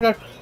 Okay.